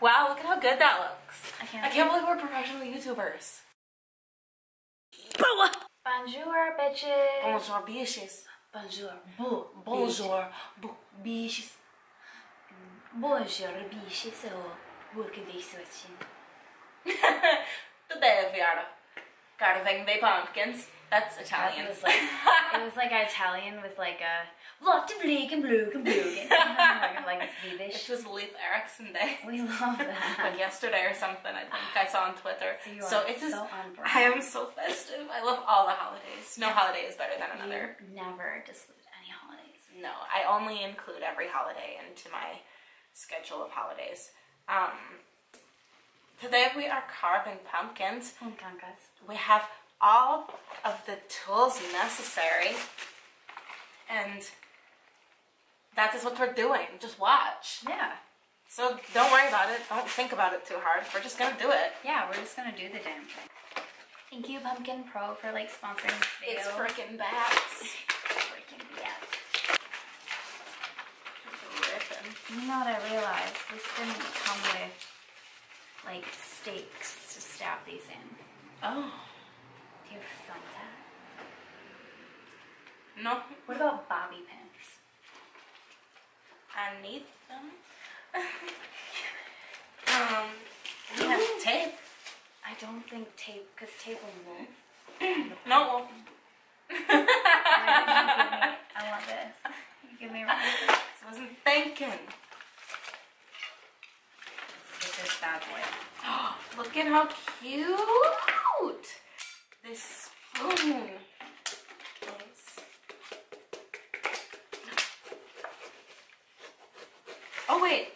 Wow, look at how good that looks. I can't. I can't believe we're professional YouTubers. Bonjour, bitches. Bonjour, bitches. Bonjour. Bo- bonjour, bo- bitches. Bonjour, bitches. Och burkebiswitchen. Today we are carving the pumpkins. That's Italian. It was like it was like Italian with like a lot of bleak and blue and blue. like it was Leif Erikson Day. We love like that. yesterday or something. I think I saw on Twitter. So you So are it's just, so on brand. I am so festive. I love all the holidays. No holiday is better than another. You never disclude any holidays. No, I only include every holiday into my schedule of holidays. Um, today we are carving pumpkins. Punkankas. We have all of the tools necessary, and that is what we're doing. Just watch. Yeah. So don't worry about it. Don't think about it too hard. We're just gonna do it. Yeah, we're just gonna do the damn thing. Thank you, Pumpkin Pro, for like sponsoring this video. It's freaking bats. freaking yes. Ripping. You know what I realized? This didn't come with like stakes to stab these in. Oh Do you feel that? no, What about bobby pins? I need them. um, we have tape. I don't think tape, because tape will move. No. I want this. You give me right. I wasn't thinking. Let's get this bad boy. Look at how cute this spoon is. Oh wait,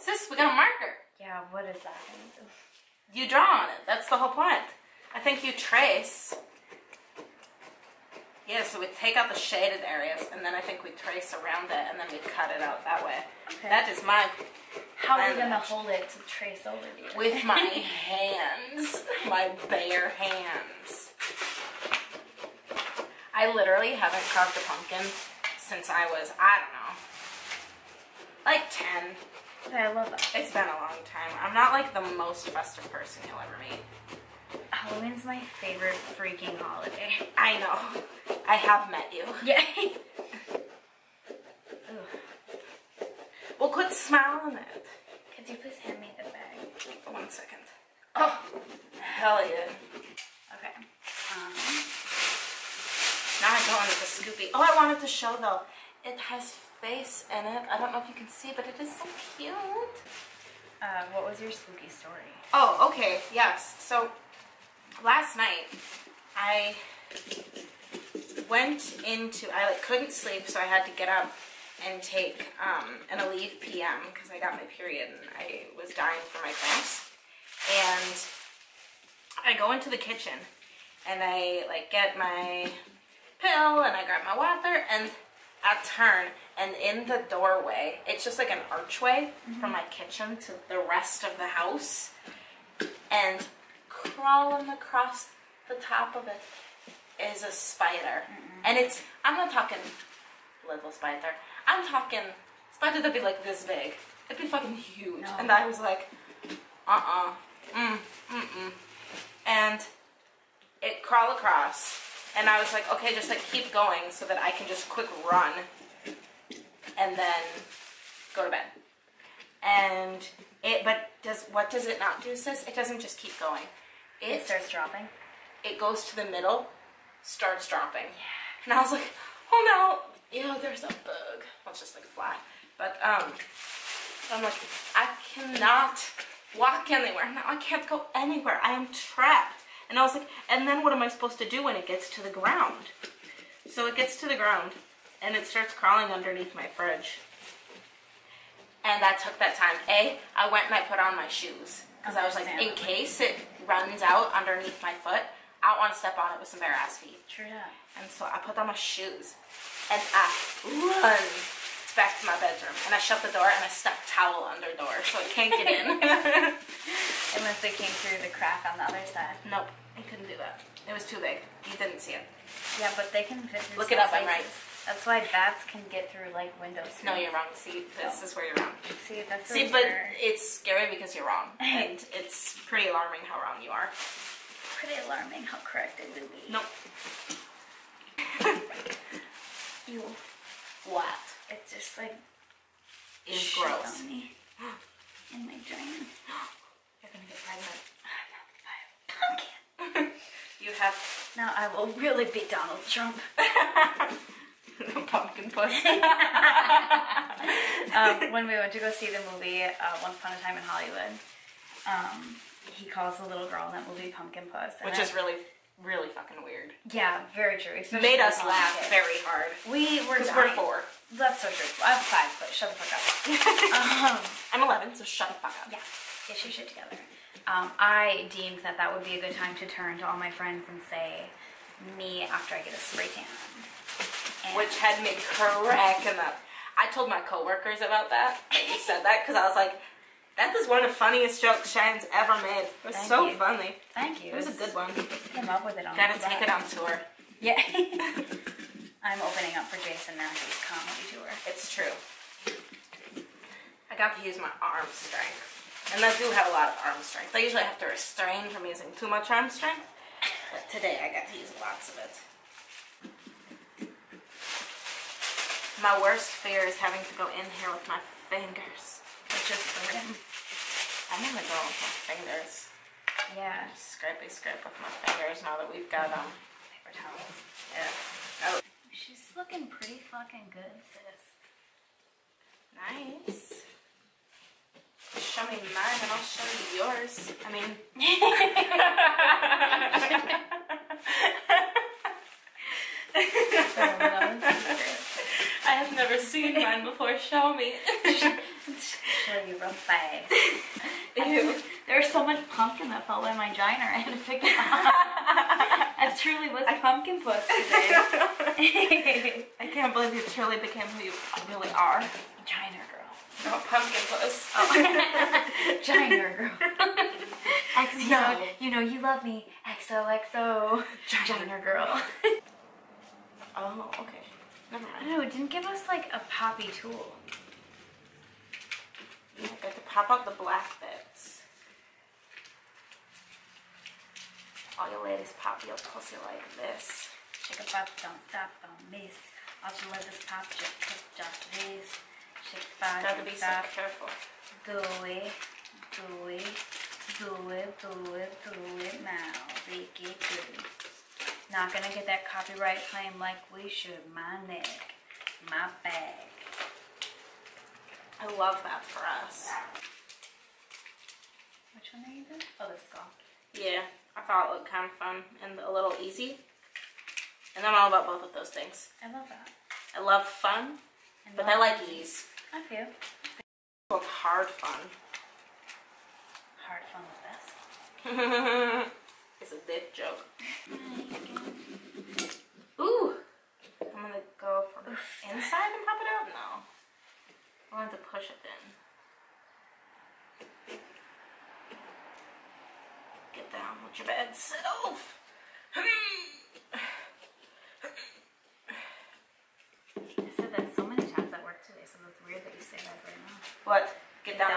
sis, we got a marker. Yeah, what is that going to do? You draw on it. That's the whole point. I think you trace. Yeah, so we take out the shaded areas, and then I think we trace around it, and then we cut it out that way. Okay. That is my How are we gonna hold it to trace over the with my hands, my bare hands. I literally haven't carved a pumpkin since I was, I don't know, like 10. Okay, I love that. It's been a long time. I'm not like the most festive person you'll ever meet. Halloween's my favorite freaking holiday. I know. I have met you. Yeah. Well, quit smiling it. Could you please hand me the bag? One second. Oh, hell yeah. Okay. Um, Now I go into the Scoopy. Oh, I wanted to show though. It has face in it. I don't know if you can see, but it is so cute. uh, what was your spooky story? Oh, okay. Yes. So last night I went into I like couldn't sleep, so I had to get up and take um, an Aleve PM because I got my period and I was dying for my cramps. And I go into the kitchen and I like get my pill and I grab my water and I turn and in the doorway, it's just like an archway from my kitchen to the rest of the house and crawling across the top of it is a spider. And it's, I'm not talking little spider. I'm talking spider that'd be like this big. It'd be fucking huge. No. And I was like, uh-uh. Mm, mm-mm. And it crawled across. And I was like, okay, just like keep going so that I can just quick run and then go to bed. And it, but does what does it not do, sis? It doesn't just keep going. It It starts dropping. it goes to the middle, starts dropping. And I was like, oh no, ew, there's a bug. Well, it's just like a fly. But um, I'm like, I cannot walk anywhere. Now I can't go anywhere. I am trapped. And I was like, and then what am I supposed to do when it gets to the ground? So it gets to the ground and it starts crawling underneath my fridge. And that took that time. A, I went and I put on my shoes. Because I was like, in case it runs out underneath my foot, I don't want to step on it with some bare ass feet. True. And so I put on my shoes and I run back to my bedroom. And I shut the door and I stuck towel under door so it can't get in. Unless it came through the crack on the other side. nope, I couldn't do that. It was too big. You didn't see it. Yeah, but they can fit Look it up, I'm right. That's why bats can get through like windows. No, you're wrong. See, this is where you're wrong. See, that's See, but are it's scary because you're wrong, and it's pretty alarming how wrong you are. pretty alarming how correct it will be. Nope. you. What? It just like Is gross. on me. In my giant. You're gonna get pregnant. Pumpkin. You have Now I will really be Donald Trump. pumpkin puss. um, when we went to go see the movie uh, Once Upon a Time in Hollywood, um, he calls the little girl in that movie Pumpkin Puss. Which I- is really, really fucking weird. yeah, very true. Made us laugh kids. very hard. We were Because we're four. That's so true. I'm five, but shut the fuck up. um, I'm 11, so shut the fuck up. yeah, get your shit together. Um, I deemed that that would be a good time to turn to all my friends and say, me after I get a spray tan. Which had me cracking up. I told my coworkers about that. That you said that because I was like, that is one of the funniest jokes Shane's ever made. It was Thank so you. funny. thank you. It was a good one. Came up with it on Gotta take it on tour. Yeah. I'm opening up for Jason Matthews comedy tour. It's true. I got to use my arm strength. And I do have a lot of arm strength. I usually have to restrain from using too much arm strength. But today I got to use lots of it. My worst fear is having to go in here with my fingers. It's just broken. I'm gonna go with my fingers. Yeah. Scrapey scrape with my fingers now that we've got um Paper towels. yeah. Oh She's looking pretty fucking good, sis. nice. Show me mine and I'll show you yours. I mean never seen mine before. Show me. Show you real fast. There was so much pumpkin that fell by my giner. I had to pick it up. I truly was a pumpkin puss today. I can't believe you truly became who you really are. Giner girl. Oh, pumpkin puss. Giner girl. X, you, know, No. you know you love me. XOXO. Giner girl. Oh, okay. Never I mind. don't know, it didn't give us like a poppy tool. I got to pop out the black bits. All you ladies pop your pussy like this. Shake a pop, don't stop, don't miss. All you let this pop, just push, just this. Shake body, Gotta don't be so careful. Do it, do it, do it, do it, do it now. Make it good. Not gonna get that copyright claim like we should. My neck, my bag. I love that for us. Which one are you doing? Oh, the skull. Yeah, I thought it looked kind of fun and a little easy. And I'm all about both of those things. I love that. I love fun, And but love- I like ease. I feel I love hard fun. hard fun the best. it's a dick joke. Ooh! I'm gonna go from the inside and pop it out? No. I want to push it in. Get down with your bad self. I said that so many times at work today, so it's weird that you say that right now. What?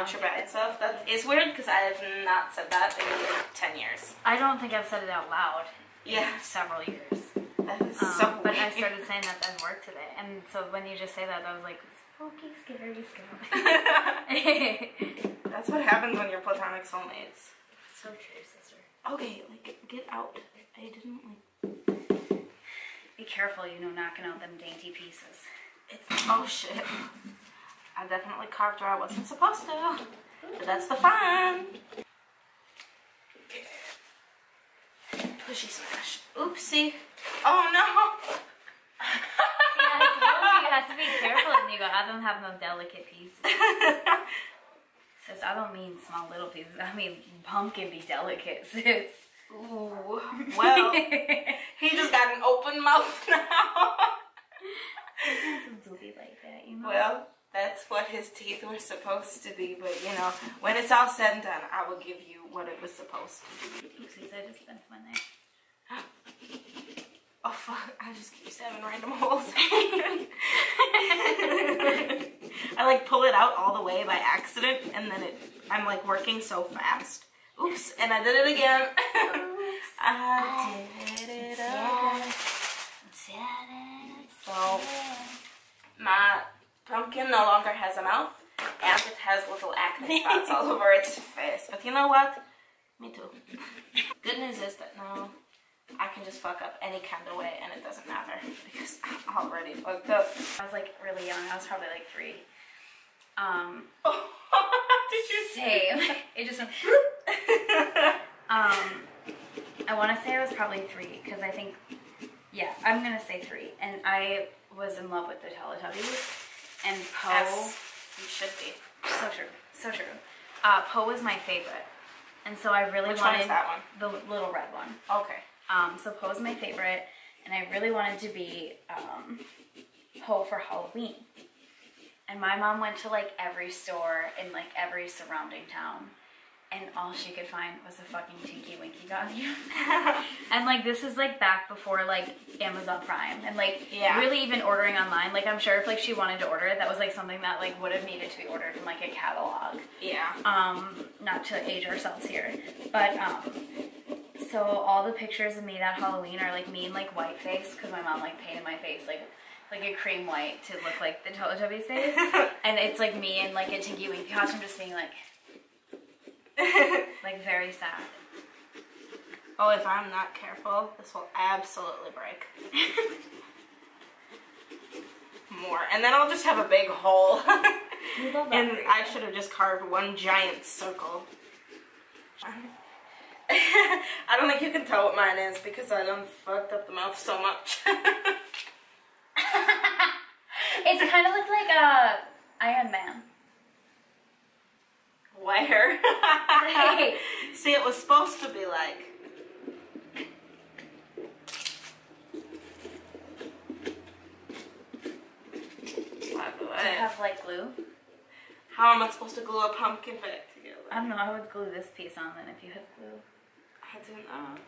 Get down with your bad self? That is weird because I have not said that in like 10 years. I don't think I've said it out loud in Yeah. several years. That is Um, so but I started saying that at work today, and so when you just say that, I was like, spooky, scary, scary. That's what happens when you're platonic soulmates. so true, sister. Okay, like get, get out. I didn't like. Be careful, you know, knocking out them dainty pieces. It's oh shit. I definitely carved where I wasn't supposed to. But that's the fun. Pushy smash. Oopsie. Oh no. I told you you have to be careful, and you go, I don't have no delicate pieces. Sis, I don't mean small little pieces. I mean pumpkin be delicate, sis. Ooh. Well, he just got an open mouth now. Sometimes do be like that, you know. well, that's what his teeth were supposed to be, but you know, when it's all said and done, I will give you what it was supposed to be. Oopsies, I just bent my neck. Oh fuck! I just keep stabbing random holes. I like pull it out all the way by accident, and then it. I'm like working so fast. Oops! And I did it again. I did it again. So my pumpkin no longer has a mouth, and it has little acne spots all over its face. But you know what? Me too. Good news is that now I can just fuck up any kind of way, and it doesn't matter because I'm already fucked up. I was like really young. I was probably like three. Um, Did you same. It just went. Um, I want to say I was probably three because I think, yeah, I'm gonna say three. And I was in love with the Teletubbies, and Po. Yes, you should be. So true, so true. Uh, Po was my favorite, and so I really Which wanted that one? the little red one. Okay. Um, so Po's my favorite, and I really wanted to be um, Po for Halloween. And my mom went to like every store in like every surrounding town, and all she could find was a fucking Tinky Winky costume. and like this is like back before like Amazon Prime, and like Yeah. really even ordering online. Like I'm sure if like she wanted to order it, that was like something that like would have needed to be ordered from like a catalog Yeah. um not to age ourselves here but um so all the pictures of me that halloween are like me in like white face because my mom like painted my face like like a cream white to look like the teletubbies face and it's like me in like a tinky winky costume just being like like very sad oh, if I'm not careful, this will absolutely break. More, and then I'll just have a big hole. we love that and. I should have just carved one giant circle. I don't think you can tell what mine is because I done fucked up the mouth so much. it's kind of looked like a iron man Where? Hey. See, it was supposed to be like. Do you have like glue how am I supposed to glue a pumpkin back together? i don't know i would glue this piece on then if you had glue I do not. know.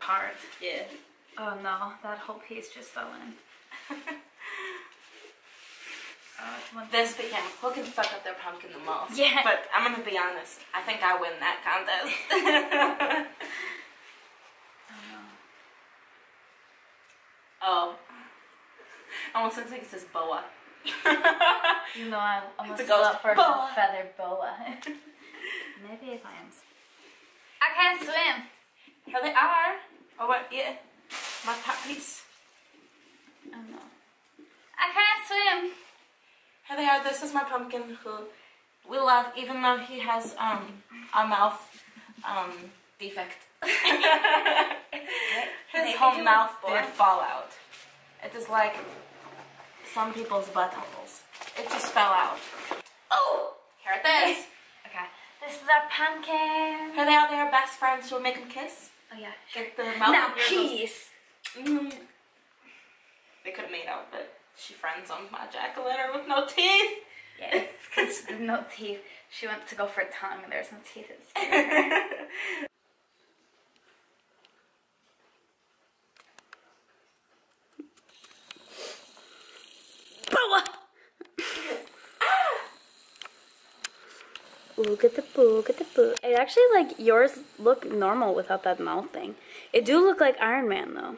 hard Yeah. Oh no, that whole piece just fell in. This became who can fuck up their pumpkin the most. Yeah. But I'm gonna be honest. I think I win that contest. Oh. Almost looks like it says boa. You know, I almost It's a ghost. slept for Boa. a feather boa. Maybe if I am. I can't swim. Here they are. Oh, what? Yeah. My puppies. Oh no. I can't swim. Here they are. This is my pumpkin who we love, even though he has um a mouth um defect. His whole mouth did fall out. It is like some people's buttholes. It just fell out. Oh, here it is. Okay. This is our pumpkin. Here they are. They are best friends. Should we make them kiss? Oh yeah. Sure. Get the mouth. Now peace. Mm. They could have made out, but she friends on my jack o' lantern with no teeth. Yeah. Because no teeth. She went to go for a tongue and there's no teeth. It's scared her. Look at the boo, look at the boo. It actually, like, yours look normal without that mouth thing. It do look like Iron Man, though.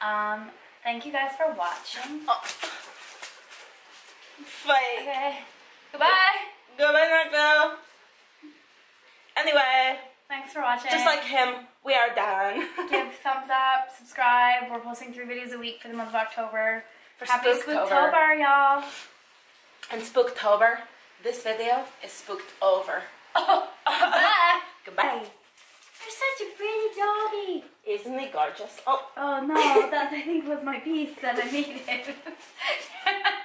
Um, thank you guys for watching. Fight. Okay. Goodbye. Goodbye, Nico. Anyway, Thanks for watching. just like him, we are done. give thumbs up, subscribe. We're posting three videos a week for the month of October. For Happy Spooktober. Spooktober, y'all. And Spooktober, this video is spooked over. Bye. Goodbye. You're such a pretty doggy. Isn't it gorgeous? Oh. Oh no, that I think was my piece that I needed.